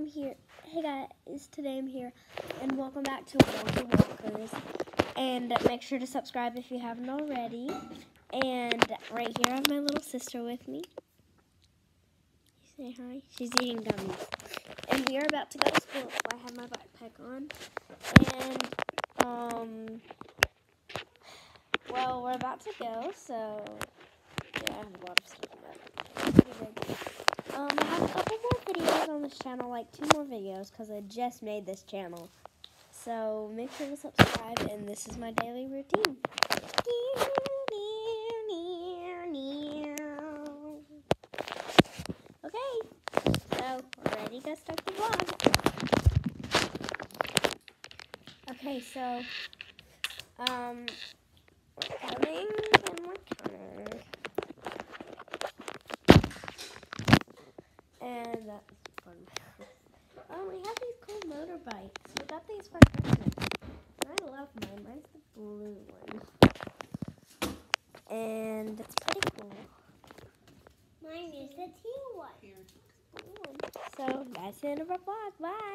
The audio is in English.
I'm here. Hey guys, today I'm here, and welcome back to Wonky Walkers. And make sure to subscribe if you haven't already. And right here, I have my little sister with me. Say hi. She's eating gummies. And we are about to go to school, so I have my backpack on. And, um, well, we're about to go, so, yeah, I have a lot of stuff in that. Um, I have a couple more videos on this channel, like two more videos, because I just made this channel. So, make sure to subscribe, and this is my daily routine. Okay, so ready to start the vlog. Okay, so um, we're coming and we're coming, and that's fun. Um, oh, we have these cool motorbikes. We got these for Christmas. And I love mine. Mine's the blue one, and it's pretty cool. Mine is the teal one. So that's the end of our vlog. Bye.